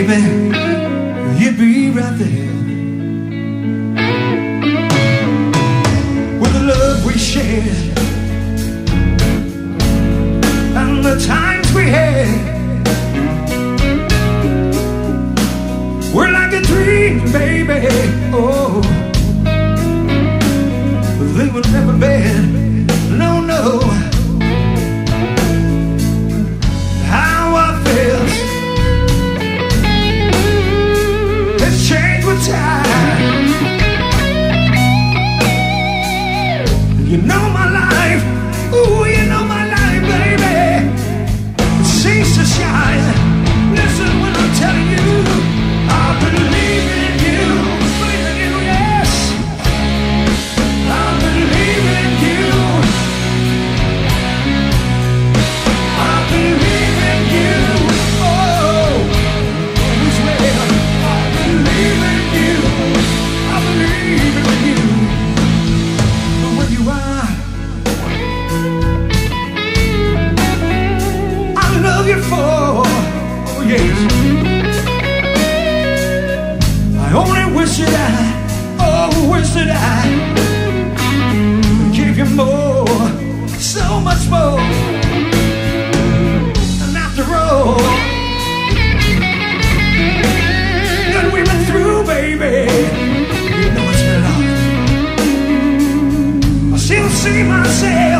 Baby, you'd be right there. With the love we shared. Yes. I only wish that I, oh, wish that I could give you more, so much more. And after all that we've been through, baby, you know it's been long. I still see myself,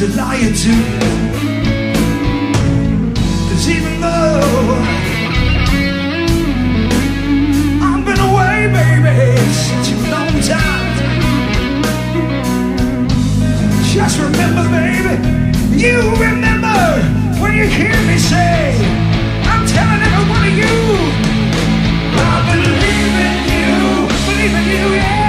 a liar too. Cause even though I've been away, baby, such a long time. Just remember, baby, you remember when you hear me say, I'm telling every one of you, I believe in you, believe in you, yeah.